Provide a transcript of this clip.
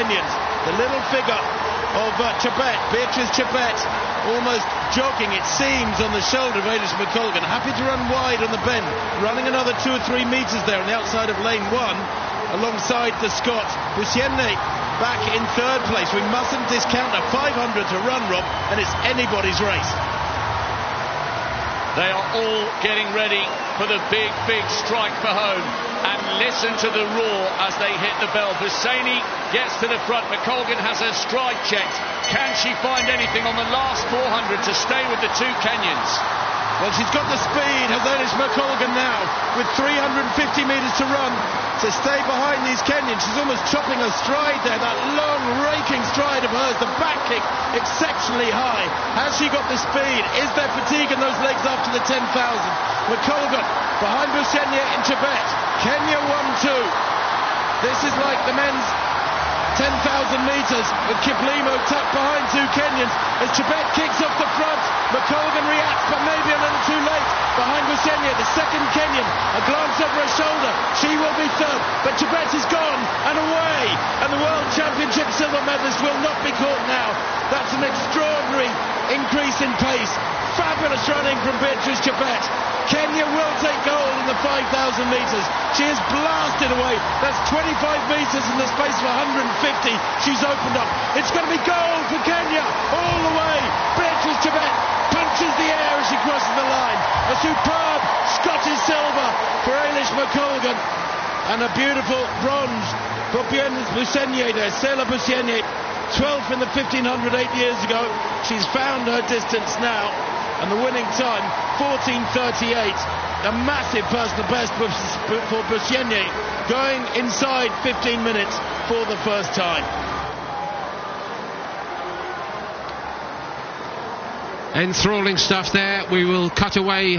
Kenyans. The little figure of uh, Chebet, Beatrice Chebet, almost jogging, it seems, on the shoulder of Eilish McColgan. Happy to run wide on the bend, running another two or three metres there on the outside of lane one, alongside the Scot. Busienei back in third place. We mustn't discount a 500 to run, Rob, and it's anybody's race. They are all getting ready for the big, big strike for home. And listen to the roar as they hit the bell. Busienei gets to the front. McColgan has her stride checked. Can she find anything on the last 400 to stay with the two Kenyans? Well, she's got the speed, Eilish McColgan now, with 350 metres to run to stay behind these Kenyans. She's almost chopping her stride there, that long, raking stride of hers, the back kick exceptionally high. Has she got the speed? Is there fatigue in those legs after the 10,000? McColgan behind Busienei in Chebet. Kenya 1-2. This is like the men's 10,000 metres with Kiplimo tucked behind two Kenyans as Chebet kicks off the front. McColgan reacts, but maybe a little too late. Behind Busienei, the second Kenyan, a glance over her shoulder. She will be third, but Chebet is gone and away. And the World Championship silver medalist will not be caught now. That's an extraordinary increase in pace. Fabulous running from Beatrice Chebet. Kenya will take gold in the 5,000 metres. She has blasted away. That's 25 metres in the space of 150. She's opened up. It's going to be gold for Kenya all the way. Beatrice Chebet punches the air as she crosses the line. A superb Scottish silver for Eilish McColgan. And a beautiful bronze for Busienei there. Selah Busienei, 12th in the 1500 eight years ago. She's found her distance now and the winning time 14.38 a massive personal best for Busienei going inside 15 minutes for the first time. Enthralling stuff there. We will cut away